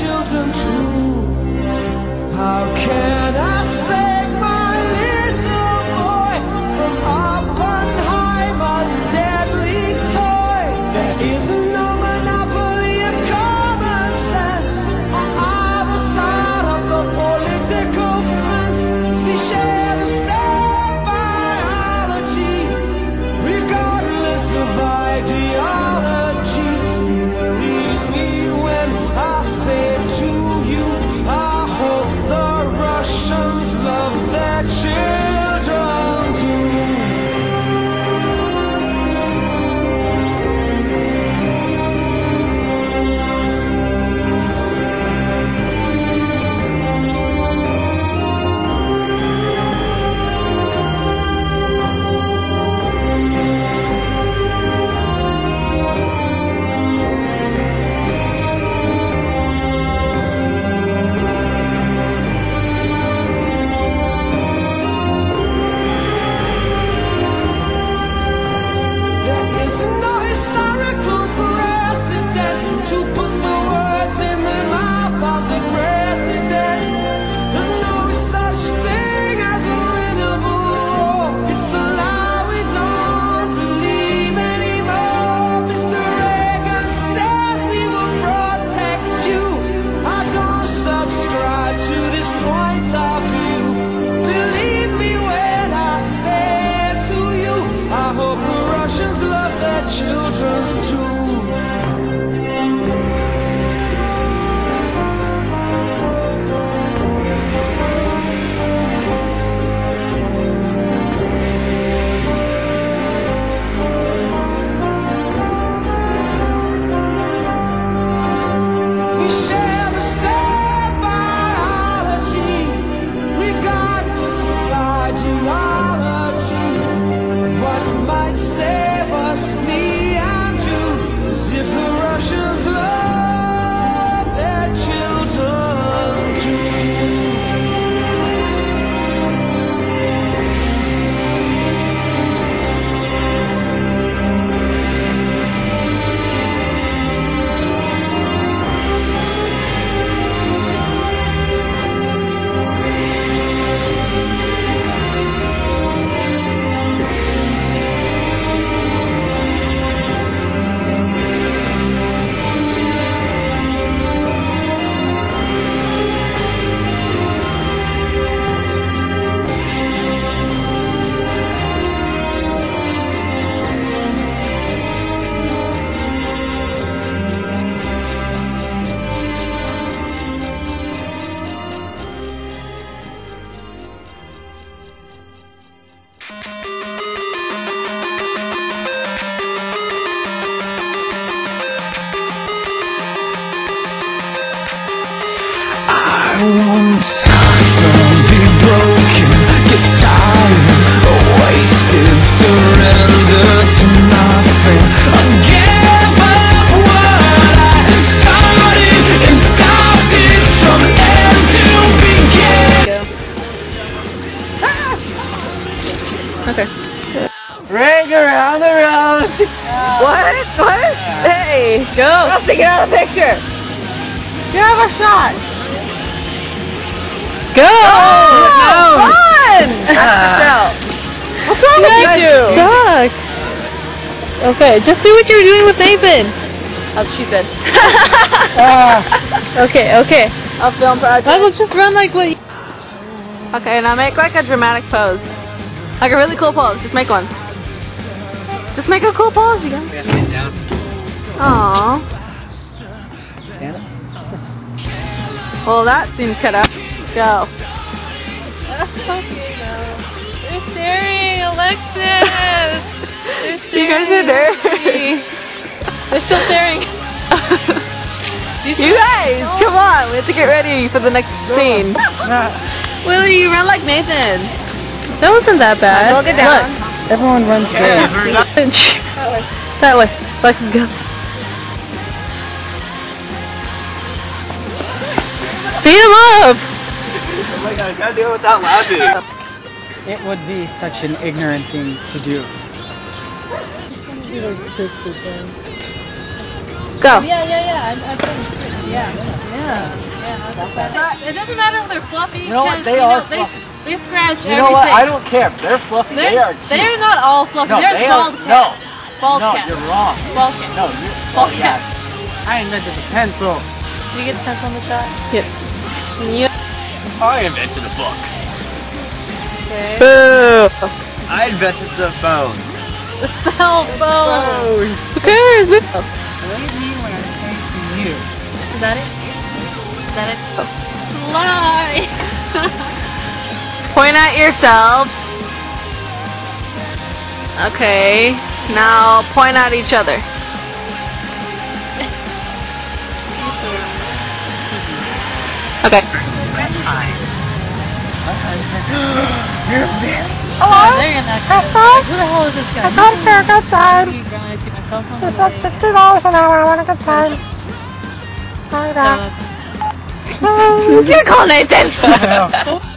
children too. How 着 won't suffer, be broken, get tired, wasted, surrender to nothing. I'll give up what I started and stopped it from end to begin. Okay. Ring around the rose. What? What? Hey. Go. Rusty, get out of the picture. Get out of a shot. Go. Oh, no. Run! Uh, What's wrong with you two? Suck. Okay, just do what you're doing with Nathan. That's what she said. Uh, okay, okay. I'll film project. Michael, just run like what? Okay, now make like a dramatic pose. Like a really cool pose. Just make one. Just make a cool pose, you guys. Aww. Well, that scene's cut out. Go. They're staring, Alexis. They're You guys are nerds. They're still staring. You guys, come on. We have to get ready for the next scene. Willie, you run like Nathan. That wasn't that bad. Look it down. everyone runs great. that way. Alexis, go. Beat him up. I gotta do it without laughing. It would be such an ignorant thing to do. Go. Yeah, yeah, yeah. I, I've done Yeah, yeah, yeah. It doesn't matter if they're fluffy. You know what? They you are know, they, they scratch You know everything. what? I don't care. They're fluffy. They're, they are cute. they're not all fluffy. No, There's they are- bald cats. Bald no, cats. you're wrong. Bald cats. No, you. Bald oh, cat. yeah. I invented the pencil. Did you get the pencil on the shot? Yes. You. I invented a book. Boo. I invented the phone. The cell phone. Who cares? Believe me when I say to you. Is that it? Is that it? It's a lie. Point at yourselves. Okay. Now point at each other. Okay. Oh, they're in that car. Like, who the hell is this guy? I got a good time. You going to take my cell phone? It's at sixty dollars an hour. I want a good time. Sorry, Who's gonna call Nathan?